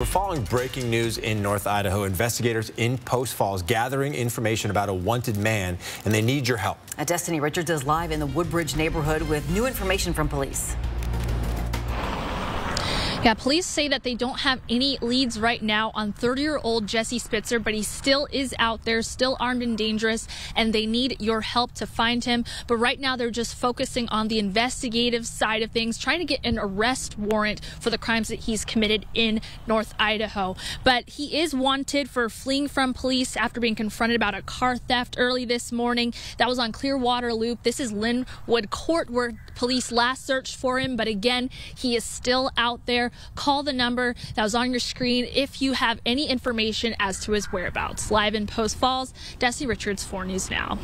We're following breaking news in North Idaho. Investigators in Post Falls gathering information about a wanted man, and they need your help. Destiny Richards is live in the Woodbridge neighborhood with new information from police. Yeah, police say that they don't have any leads right now on 30 year old Jesse Spitzer, but he still is out there, still armed and dangerous, and they need your help to find him. But right now, they're just focusing on the investigative side of things, trying to get an arrest warrant for the crimes that he's committed in North Idaho. But he is wanted for fleeing from police after being confronted about a car theft early this morning. That was on Clearwater Loop. This is Lynwood Court where police last searched for him, but again, he is still out there. Call the number that was on your screen if you have any information as to his whereabouts. Live in Post Falls, Desi Richards, 4 News Now.